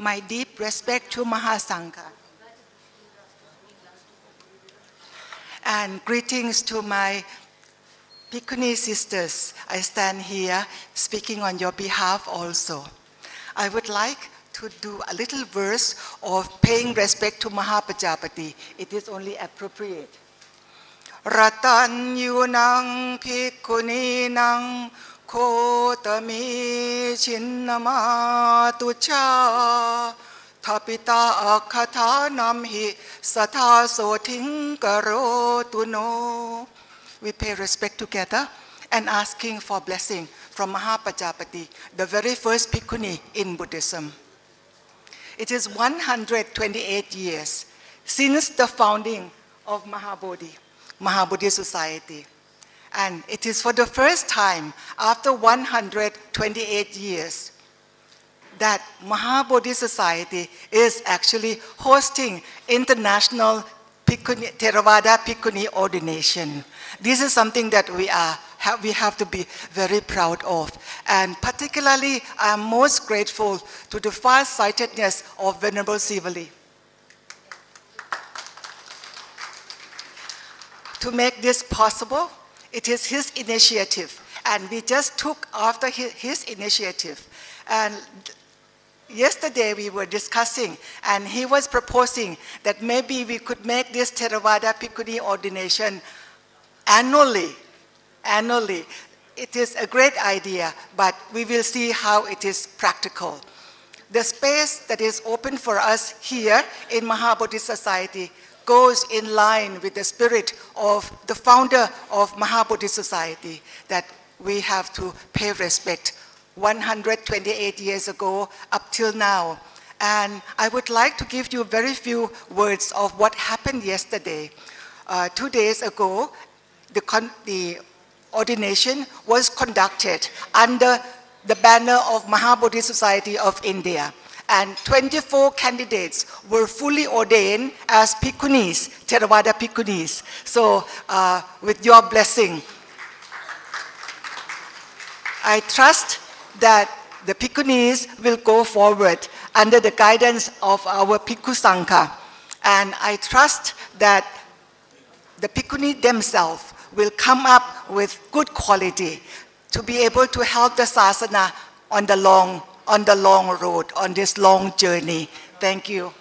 my deep respect to Mahasangha. And greetings to my Bhikkhuni sisters. I stand here speaking on your behalf also. I would like to do a little verse of paying respect to Mahapajapati. It is only appropriate. Ratanyunang Kotami Chinnamatu Cha Tapita Akhatha Namhi Satha Soting Karo We pay respect together and asking for blessing from Mahapajapati, the very first bhikkhuni in Buddhism. It is 128 years since the founding of Mahabodhi, Mahabodhi Society. And it is for the first time after 128 years that Mahabodhi Society is actually hosting international Bhikkhuni, Theravada Bhikkhuni ordination. This is something that we, are, have, we have to be very proud of. And particularly, I am most grateful to the far-sightedness of Venerable Seewalee. To make this possible, it is his initiative. And we just took after his, initiative. And yesterday we were discussing, and he was proposing that maybe we could make this Theravada Bhikkhuni ordination annually. Annually. It is a great idea, but we will see how it is practical. The space that is open for us here in Mahabodhi Society goes in line with the spirit of the founder of Mahabodhi Society, that we have to pay respect 128 years ago up till now. And I would like to give you very few words of what happened yesterday. Uh, two days ago, the, the ordination was conducted under the banner of Mahabodhi Society of India. And 24 candidates were fully ordained as Bhikkhunis, Theravada Bhikkhunis. So uh, with your blessing, I trust that the Bhikkhunis will go forward under the guidance of our Bhikkhu Sangha. And I trust that the Bhikkhuni themselves will come up with good quality to be able to help the sasana on the long, on the long road, on this long journey. Thank you.